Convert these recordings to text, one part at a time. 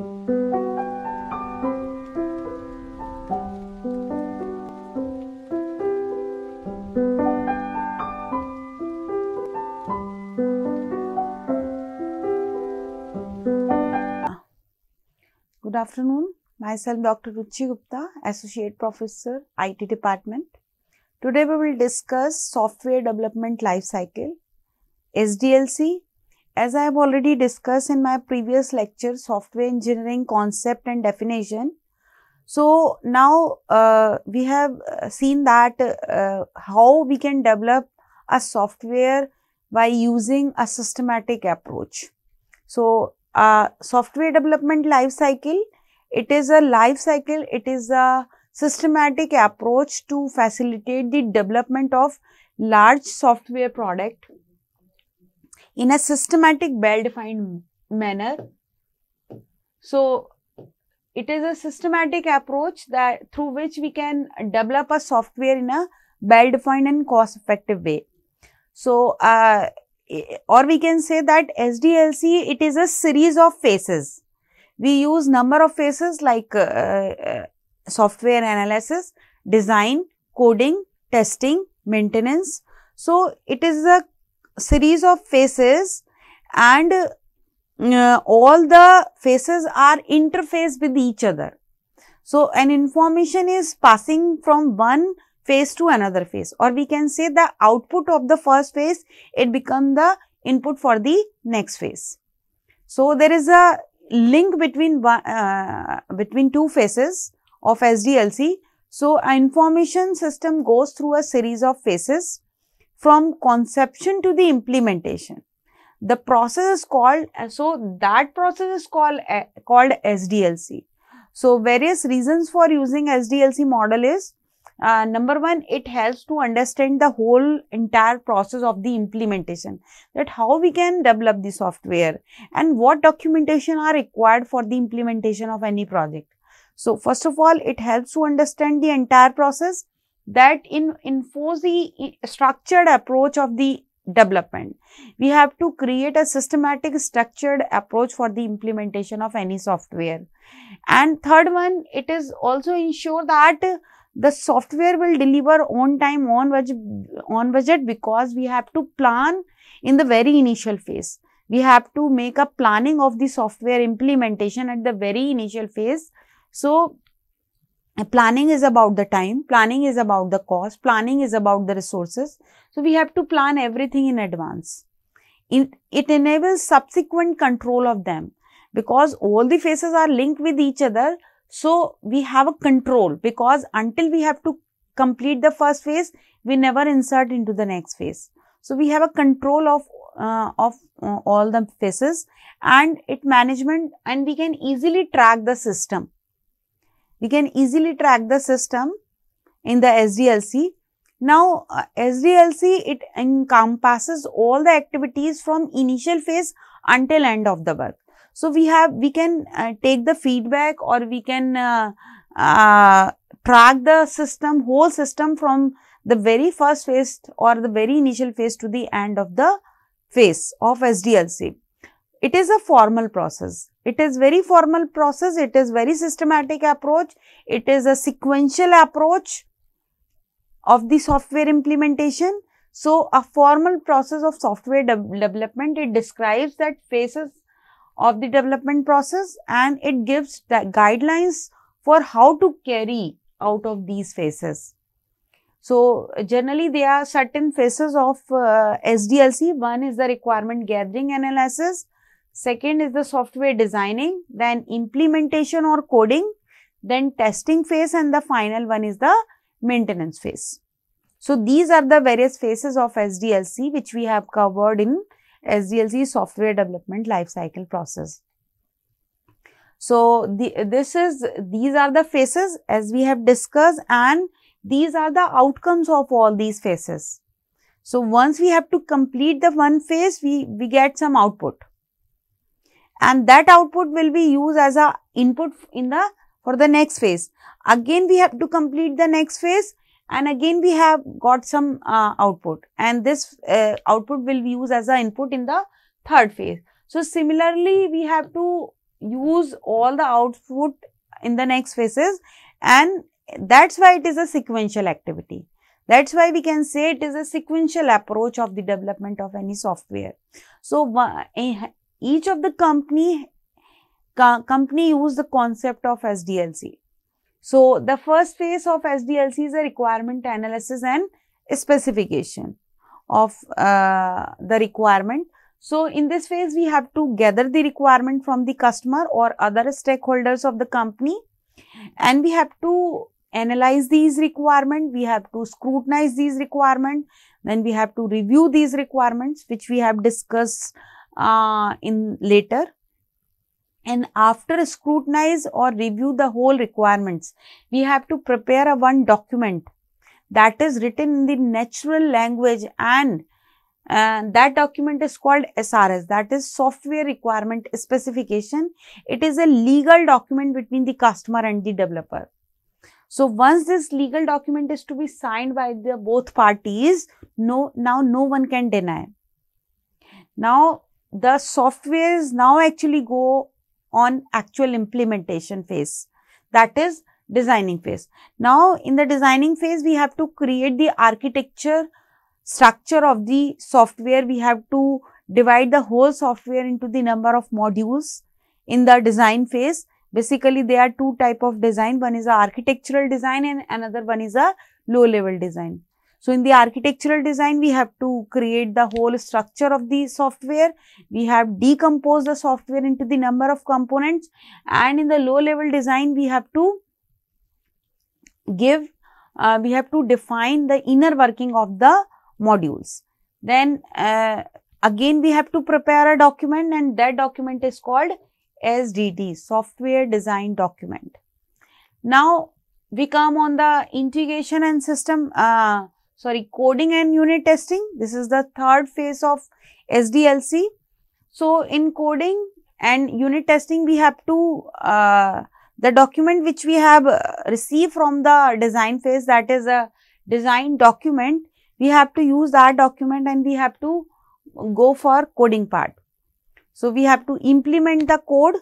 Good afternoon. Myself Dr. Ruchi Gupta, Associate Professor, IT Department. Today we will discuss Software Development Life Cycle, SDLC. As I have already discussed in my previous lecture, Software Engineering Concept and Definition. So, now uh, we have uh, seen that uh, how we can develop a software by using a systematic approach. So, uh, software development life cycle, it is a life cycle, it is a systematic approach to facilitate the development of large software product in a systematic well-defined manner. So, it is a systematic approach that through which we can develop a software in a well-defined and cost-effective way. So, uh, or we can say that SDLC, it is a series of phases. We use number of phases like uh, uh, software analysis, design, coding, testing, maintenance. So, it is a series of faces and uh, all the faces are interfaced with each other. So, an information is passing from one phase to another phase or we can say the output of the first phase it become the input for the next phase. So, there is a link between uh, between two phases of SDLC. So, information system goes through a series of phases from conception to the implementation. The process is called, so that process is called, uh, called SDLC. So, various reasons for using SDLC model is uh, number one, it helps to understand the whole entire process of the implementation that how we can develop the software and what documentation are required for the implementation of any project. So, first of all, it helps to understand the entire process that in enforce the structured approach of the development. We have to create a systematic structured approach for the implementation of any software. And third one, it is also ensure that the software will deliver on time on budget, on budget because we have to plan in the very initial phase. We have to make a planning of the software implementation at the very initial phase. So, planning is about the time, planning is about the cost, planning is about the resources. So, we have to plan everything in advance. In, it enables subsequent control of them because all the phases are linked with each other. So, we have a control because until we have to complete the first phase, we never insert into the next phase. So, we have a control of, uh, of uh, all the phases and it management and we can easily track the system. We can easily track the system in the SDLC. Now, uh, SDLC, it encompasses all the activities from initial phase until end of the work. So, we have, we can uh, take the feedback or we can uh, uh, track the system, whole system from the very first phase or the very initial phase to the end of the phase of SDLC. It is a formal process. It is very formal process. It is very systematic approach. It is a sequential approach of the software implementation. So, a formal process of software de development, it describes that phases of the development process and it gives the guidelines for how to carry out of these phases. So, generally there are certain phases of uh, SDLC. One is the requirement gathering analysis. Second is the software designing, then implementation or coding, then testing phase and the final one is the maintenance phase. So, these are the various phases of SDLC which we have covered in SDLC software development lifecycle process. So, the, this is, these are the phases as we have discussed and these are the outcomes of all these phases. So, once we have to complete the one phase, we, we get some output and that output will be used as a input in the for the next phase. Again, we have to complete the next phase and again we have got some uh, output and this uh, output will be used as a input in the third phase. So, similarly, we have to use all the output in the next phases and that's why it is a sequential activity. That's why we can say it is a sequential approach of the development of any software. So, each of the company company use the concept of SDLC. So, the first phase of SDLC is a requirement analysis and specification of uh, the requirement. So, in this phase, we have to gather the requirement from the customer or other stakeholders of the company and we have to analyze these requirements, we have to scrutinize these requirements, then we have to review these requirements which we have discussed uh, in later and after scrutinize or review the whole requirements, we have to prepare a one document that is written in the natural language and uh, that document is called SRS that is software requirement specification. It is a legal document between the customer and the developer. So once this legal document is to be signed by the both parties, no, now no one can deny. Now the softwares now actually go on actual implementation phase that is designing phase. Now in the designing phase we have to create the architecture structure of the software. We have to divide the whole software into the number of modules in the design phase. Basically there are two type of design. One is a architectural design and another one is a low level design. So, in the architectural design, we have to create the whole structure of the software. We have decomposed the software into the number of components and in the low level design, we have to give, uh, we have to define the inner working of the modules. Then uh, again, we have to prepare a document and that document is called SDD, Software Design Document. Now, we come on the integration and system uh, sorry, coding and unit testing. This is the third phase of SDLC. So, in coding and unit testing, we have to, uh, the document which we have uh, received from the design phase that is a design document, we have to use that document and we have to go for coding part. So, we have to implement the code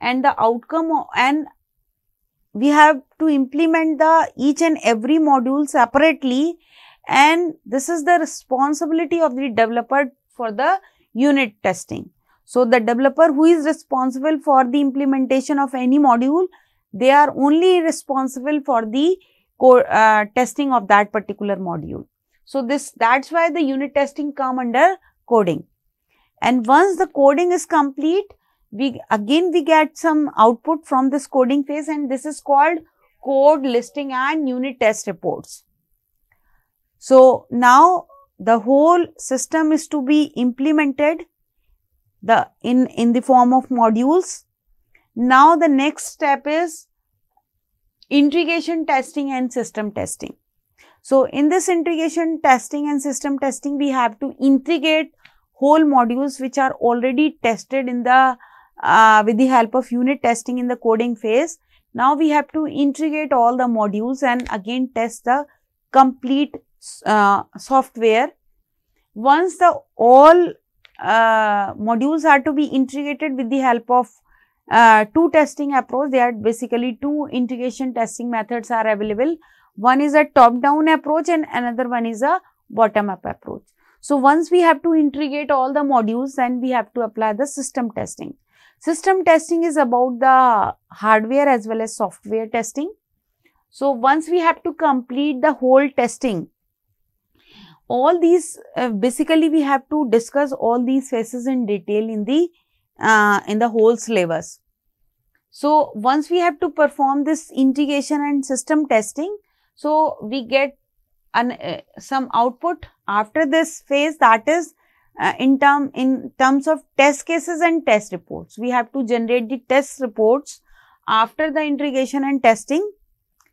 and the outcome and we have to implement the each and every module separately and this is the responsibility of the developer for the unit testing. So, the developer who is responsible for the implementation of any module, they are only responsible for the uh, testing of that particular module. So, this that is why the unit testing come under coding. And once the coding is complete, we again we get some output from this coding phase and this is called code listing and unit test reports. So, now the whole system is to be implemented the in, in the form of modules. Now, the next step is integration testing and system testing. So, in this integration testing and system testing, we have to integrate whole modules which are already tested in the uh, with the help of unit testing in the coding phase. Now, we have to integrate all the modules and again test the complete uh, software, once the all uh, modules are to be integrated with the help of uh, two testing approach, there are basically two integration testing methods are available. One is a top down approach and another one is a bottom up approach. So, once we have to integrate all the modules then we have to apply the system testing. System testing is about the hardware as well as software testing. So, once we have to complete the whole testing, all these uh, basically we have to discuss all these phases in detail in the uh, in the whole syllabus. So, once we have to perform this integration and system testing, so we get an, uh, some output after this phase that is uh, in term in terms of test cases and test reports. We have to generate the test reports after the integration and testing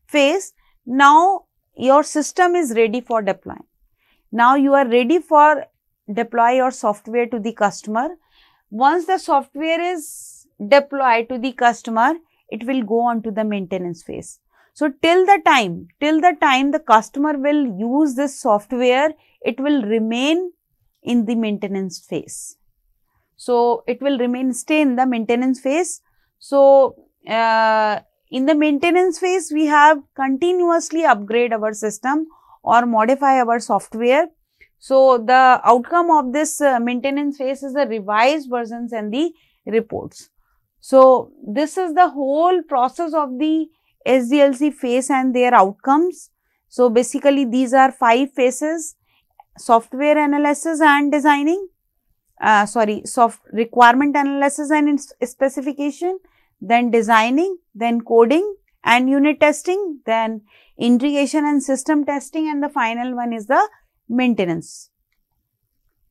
phase. Now, your system is ready for deploying. Now you are ready for deploy your software to the customer. Once the software is deployed to the customer, it will go on to the maintenance phase. So till the time, till the time the customer will use this software, it will remain in the maintenance phase. So it will remain stay in the maintenance phase. So, uh, in the maintenance phase, we have continuously upgrade our system or modify our software. So, the outcome of this uh, maintenance phase is the revised versions and the reports. So, this is the whole process of the SDLC phase and their outcomes. So, basically these are five phases software analysis and designing, uh, sorry, soft requirement analysis and specification, then designing, then coding and unit testing, then integration and system testing and the final one is the maintenance.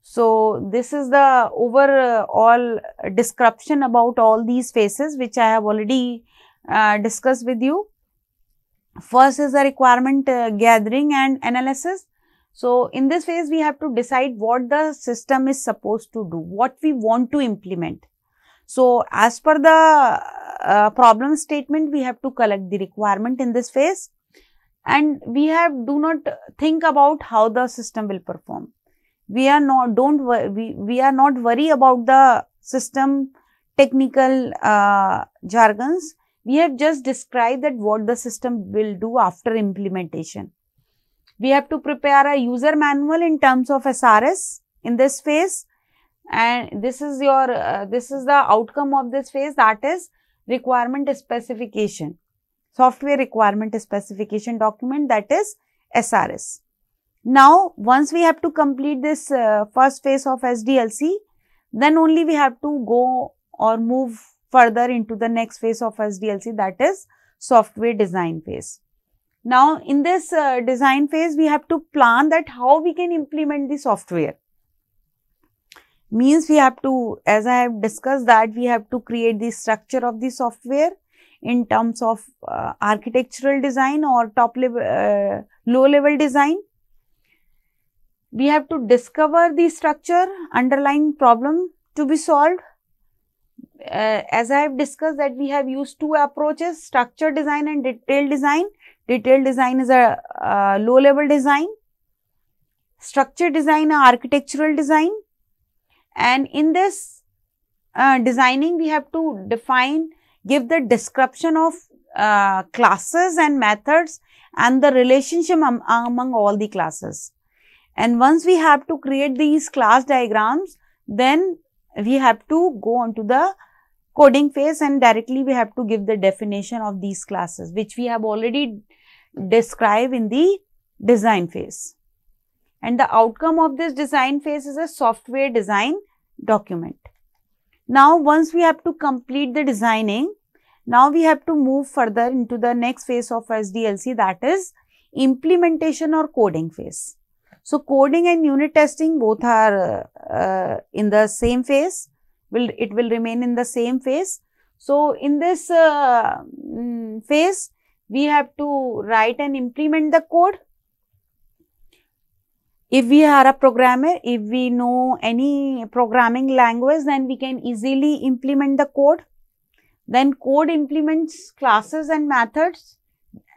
So, this is the overall description about all these phases which I have already uh, discussed with you. First is the requirement uh, gathering and analysis. So, in this phase we have to decide what the system is supposed to do, what we want to implement. So, as per the uh, problem statement we have to collect the requirement in this phase and we have do not think about how the system will perform. We are not don't we, we are not worry about the system technical uh, jargons. We have just described that what the system will do after implementation. We have to prepare a user manual in terms of SRS in this phase and this is your, uh, this is the outcome of this phase that is requirement specification, software requirement specification document that is SRS. Now, once we have to complete this uh, first phase of SDLC, then only we have to go or move further into the next phase of SDLC that is software design phase. Now, in this uh, design phase, we have to plan that how we can implement the software. Means we have to, as I have discussed that we have to create the structure of the software in terms of uh, architectural design or top level, uh, low level design. We have to discover the structure, underlying problem to be solved. Uh, as I have discussed that we have used two approaches, structure design and detailed design. Detailed design is a uh, low level design. Structure design, architectural design. And in this uh, designing, we have to define, give the description of uh, classes and methods and the relationship am among all the classes. And once we have to create these class diagrams, then we have to go on to the coding phase and directly we have to give the definition of these classes, which we have already described in the design phase. And the outcome of this design phase is a software design document. Now, once we have to complete the designing, now we have to move further into the next phase of SDLC that is implementation or coding phase. So, coding and unit testing both are uh, in the same phase, will it will remain in the same phase. So, in this uh, mm, phase, we have to write and implement the code. If we are a programmer, if we know any programming language, then we can easily implement the code. Then code implements classes and methods,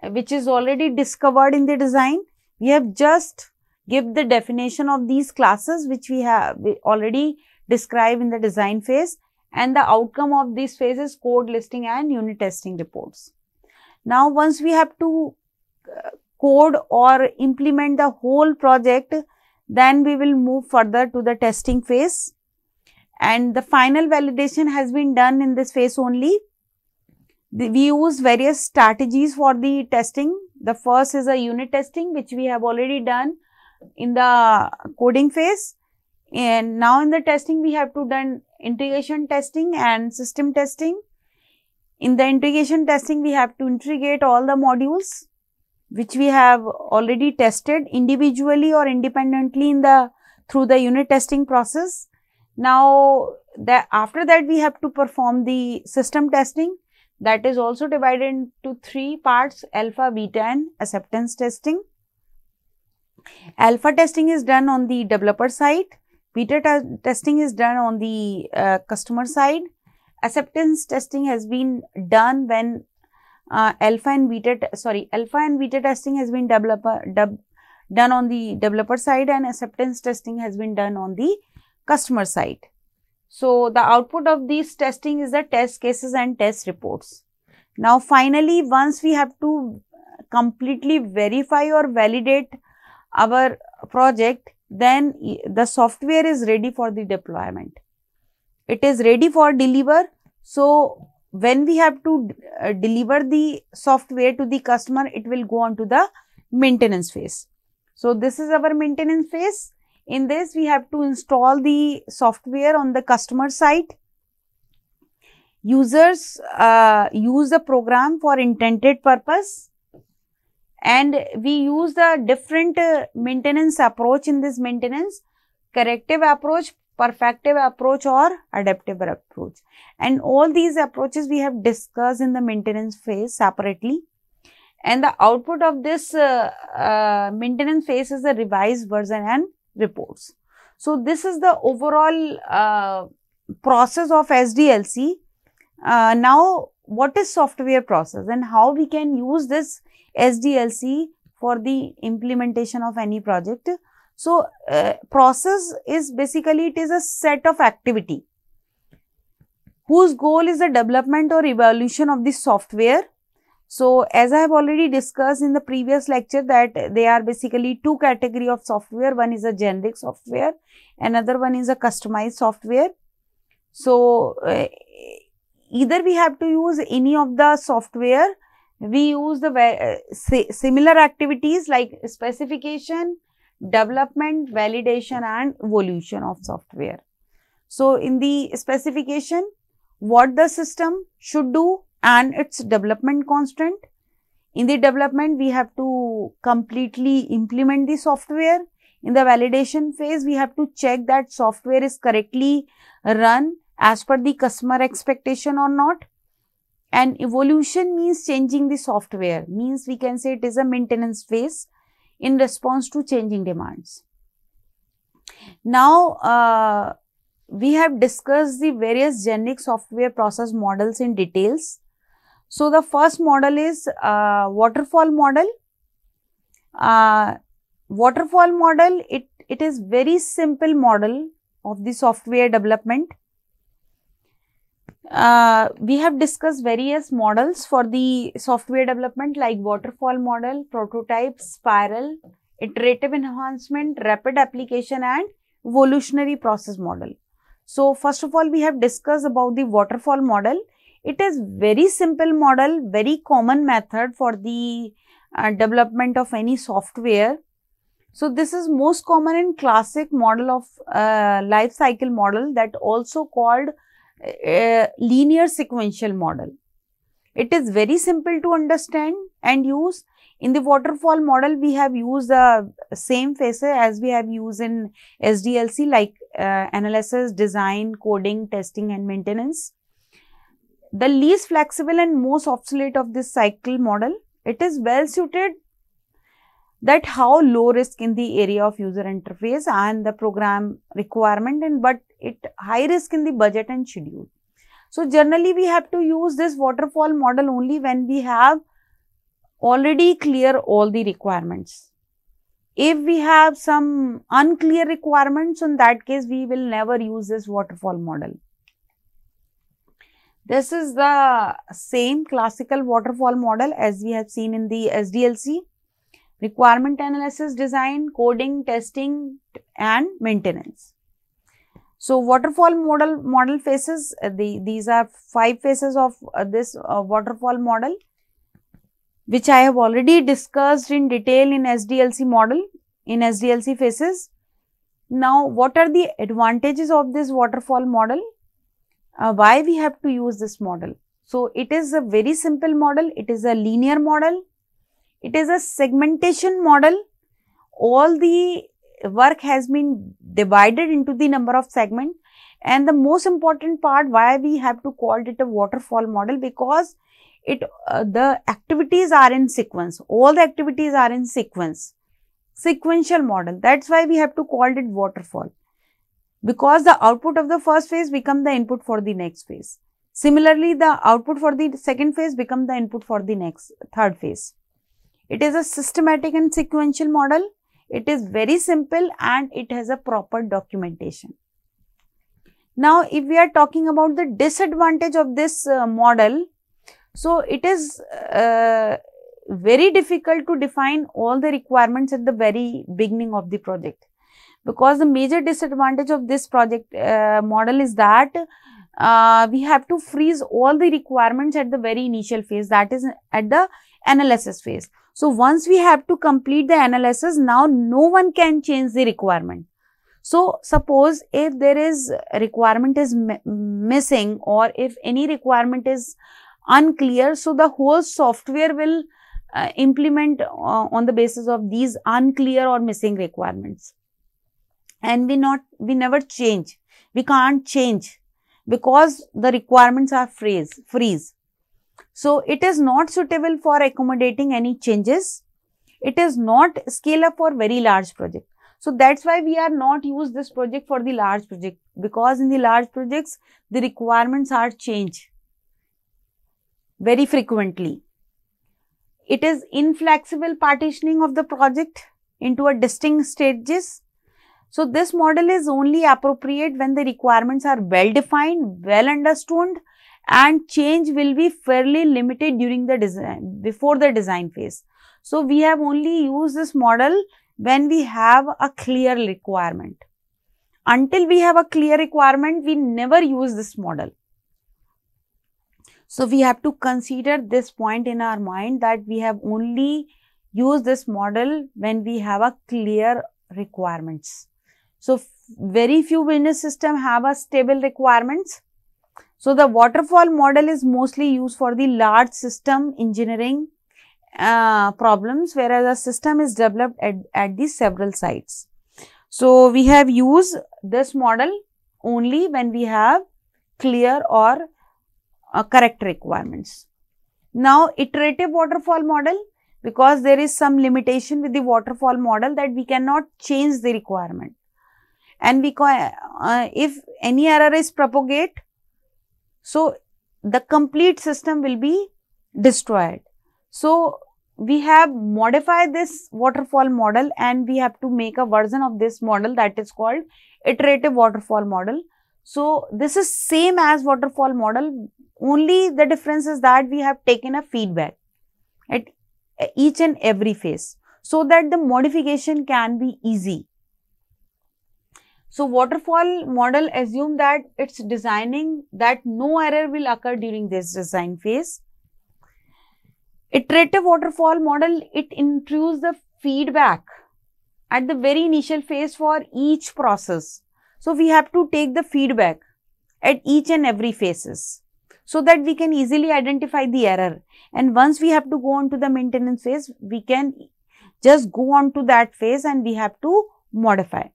which is already discovered in the design. We have just give the definition of these classes, which we have already described in the design phase. And the outcome of this phase is code listing and unit testing reports. Now, once we have to uh, code or implement the whole project, then we will move further to the testing phase. And the final validation has been done in this phase only. we use various strategies for the testing. The first is a unit testing, which we have already done in the coding phase. And now in the testing, we have to done integration testing and system testing. In the integration testing, we have to integrate all the modules which we have already tested individually or independently in the through the unit testing process. Now, that after that we have to perform the system testing. That is also divided into three parts alpha, beta and acceptance testing. Alpha testing is done on the developer side, beta testing is done on the uh, customer side. Acceptance testing has been done when uh, alpha and beta sorry alpha and beta testing has been developer done on the developer side and acceptance testing has been done on the customer side So, the output of these testing is the test cases and test reports. Now, finally, once we have to completely verify or validate our project, then the software is ready for the deployment. It is ready for deliver. So, when we have to uh, deliver the software to the customer, it will go on to the maintenance phase. So, this is our maintenance phase. In this, we have to install the software on the customer side. Users uh, use the program for intended purpose. And we use the different uh, maintenance approach in this maintenance. Corrective approach perfective approach or adaptive approach. And all these approaches we have discussed in the maintenance phase separately. And the output of this uh, uh, maintenance phase is the revised version and reports so this is the overall uh, process of sdlc uh, now what is software process and how we can use this SDLC for the implementation of any project. So, uh, process is basically it is a set of activity whose goal is the development or evolution of the software. So, as I have already discussed in the previous lecture that they are basically two category of software. One is a generic software, another one is a customized software. So, uh, either we have to use any of the software we use the uh, similar activities like specification, development, validation and evolution of software. So, in the specification, what the system should do and its development constant. In the development, we have to completely implement the software. In the validation phase, we have to check that software is correctly run as per the customer expectation or not and evolution means changing the software, means we can say it is a maintenance phase in response to changing demands. Now, uh, we have discussed the various generic software process models in details. So, the first model is uh, waterfall model. Uh, waterfall model, it, it is very simple model of the software development uh, we have discussed various models for the software development like waterfall model, prototype, spiral, iterative enhancement, rapid application and evolutionary process model. So, first of all, we have discussed about the waterfall model. It is very simple model, very common method for the uh, development of any software. So, this is most common in classic model of uh, life cycle model that also called a linear sequential model. It is very simple to understand and use. In the waterfall model, we have used the same phases as we have used in SDLC like uh, analysis, design, coding, testing and maintenance. The least flexible and most obsolete of this cycle model, it is well suited that how low risk in the area of user interface and the program requirement and but it high risk in the budget and schedule. So, generally we have to use this waterfall model only when we have already clear all the requirements. If we have some unclear requirements, in that case we will never use this waterfall model. This is the same classical waterfall model as we have seen in the SDLC, requirement analysis, design, coding, testing and maintenance. So, waterfall model model phases, uh, the, these are five phases of uh, this uh, waterfall model, which I have already discussed in detail in SDLC model, in SDLC phases. Now, what are the advantages of this waterfall model? Uh, why we have to use this model? So, it is a very simple model, it is a linear model, it is a segmentation model. All the work has been divided into the number of segments and the most important part why we have to call it a waterfall model because it uh, the activities are in sequence all the activities are in sequence sequential model that's why we have to call it waterfall because the output of the first phase become the input for the next phase. Similarly the output for the second phase become the input for the next third phase. It is a systematic and sequential model. It is very simple and it has a proper documentation. Now, if we are talking about the disadvantage of this uh, model, so it is uh, very difficult to define all the requirements at the very beginning of the project because the major disadvantage of this project uh, model is that uh, we have to freeze all the requirements at the very initial phase that is at the analysis phase. So, once we have to complete the analysis now no one can change the requirement. So, suppose if there is requirement is missing or if any requirement is unclear, so the whole software will uh, implement uh, on the basis of these unclear or missing requirements and we not we never change. We can't change because the requirements are freeze freeze. So it is not suitable for accommodating any changes. It is not scale up for very large project. So that's why we are not use this project for the large project because in the large projects the requirements are changed very frequently. It is inflexible partitioning of the project into a distinct stages so, this model is only appropriate when the requirements are well defined, well understood and change will be fairly limited during the design, before the design phase. So, we have only used this model when we have a clear requirement. Until we have a clear requirement, we never use this model. So, we have to consider this point in our mind that we have only used this model when we have a clear requirements. So, very few business system have a stable requirements. So, the waterfall model is mostly used for the large system engineering uh, problems whereas a system is developed at, at the several sites. So, we have used this model only when we have clear or uh, correct requirements. Now, iterative waterfall model because there is some limitation with the waterfall model that we cannot change the requirement and we uh, if any error is propagate so the complete system will be destroyed. So we have modified this waterfall model and we have to make a version of this model that is called iterative waterfall model. So this is same as waterfall model only the difference is that we have taken a feedback at each and every phase so that the modification can be easy so, waterfall model assume that it's designing that no error will occur during this design phase. Iterative waterfall model, it improves the feedback at the very initial phase for each process. So, we have to take the feedback at each and every phases so that we can easily identify the error. And once we have to go on to the maintenance phase, we can just go on to that phase and we have to modify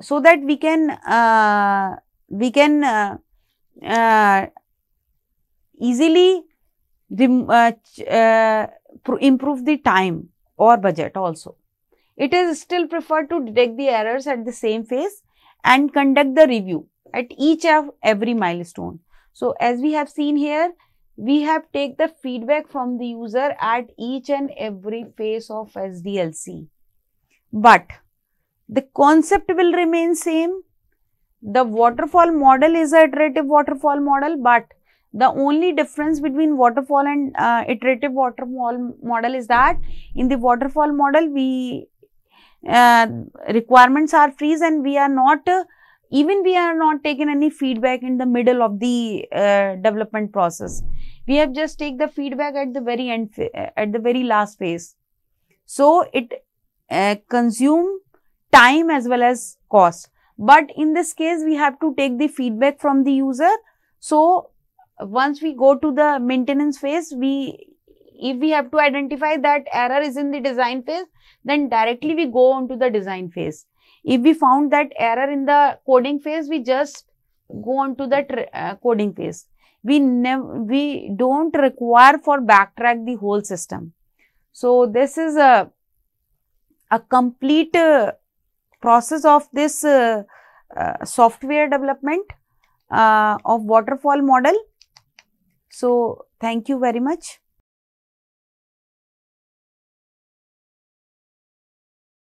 so that we can uh, we can uh, uh, easily uh, uh, improve the time or budget also. It is still preferred to detect the errors at the same phase and conduct the review at each of every milestone. So, as we have seen here, we have take the feedback from the user at each and every phase of SDLC. But the concept will remain same. The waterfall model is a iterative waterfall model, but the only difference between waterfall and uh, iterative waterfall model is that in the waterfall model, we uh, requirements are freeze and we are not uh, even we are not taking any feedback in the middle of the uh, development process. We have just take the feedback at the very end, at the very last phase. So, it uh, consume time as well as cost. But in this case, we have to take the feedback from the user. So, once we go to the maintenance phase, we if we have to identify that error is in the design phase, then directly we go on to the design phase. If we found that error in the coding phase, we just go on to the uh, coding phase. We never, we don't require for backtrack the whole system. So, this is a, a complete uh, process of this uh, uh, software development uh, of waterfall model. So, thank you very much.